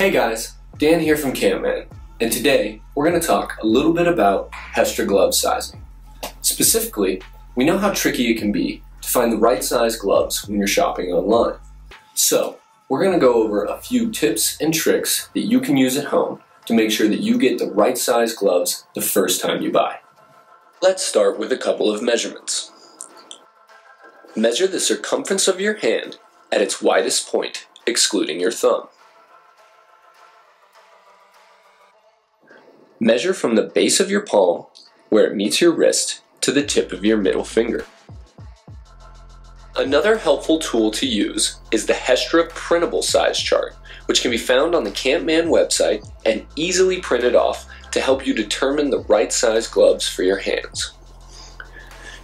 Hey guys, Dan here from Campman, and today we're going to talk a little bit about Hestra glove sizing. Specifically, we know how tricky it can be to find the right size gloves when you're shopping online. So, we're going to go over a few tips and tricks that you can use at home to make sure that you get the right size gloves the first time you buy. Let's start with a couple of measurements. Measure the circumference of your hand at its widest point, excluding your thumb. Measure from the base of your palm, where it meets your wrist, to the tip of your middle finger. Another helpful tool to use is the Hestra printable size chart, which can be found on the Campman website and easily printed off to help you determine the right size gloves for your hands.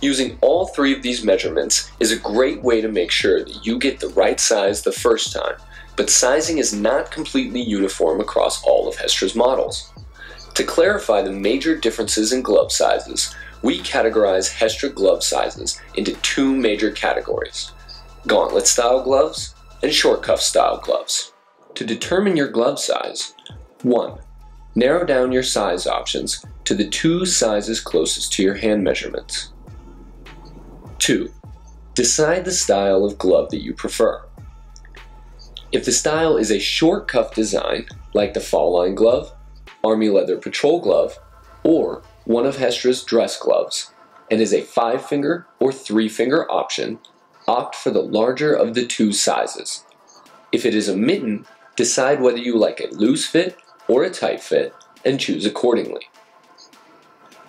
Using all three of these measurements is a great way to make sure that you get the right size the first time, but sizing is not completely uniform across all of Hestra's models. To clarify the major differences in glove sizes, we categorize Hestra glove sizes into two major categories gauntlet style gloves and short cuff style gloves. To determine your glove size, 1. Narrow down your size options to the two sizes closest to your hand measurements. 2. Decide the style of glove that you prefer. If the style is a short cuff design, like the fall line glove, Army Leather Patrol Glove, or one of Hestra's dress gloves, and is a 5 finger or 3 finger option, opt for the larger of the two sizes. If it is a mitten, decide whether you like a loose fit or a tight fit and choose accordingly.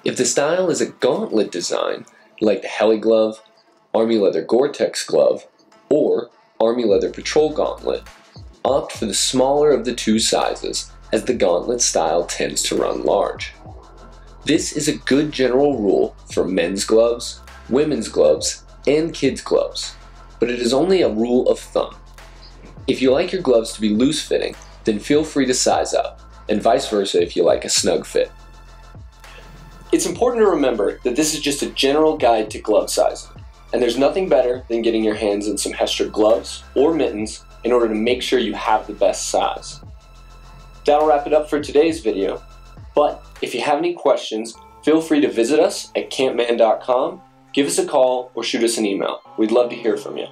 If the style is a gauntlet design, like the Heli Glove, Army Leather Gore-Tex Glove, or Army Leather Patrol Gauntlet, opt for the smaller of the two sizes as the gauntlet style tends to run large. This is a good general rule for men's gloves, women's gloves, and kids' gloves, but it is only a rule of thumb. If you like your gloves to be loose fitting, then feel free to size up, and vice versa if you like a snug fit. It's important to remember that this is just a general guide to glove sizing, and there's nothing better than getting your hands in some Hestra gloves or mittens in order to make sure you have the best size. That'll wrap it up for today's video. But if you have any questions, feel free to visit us at campman.com, give us a call, or shoot us an email. We'd love to hear from you.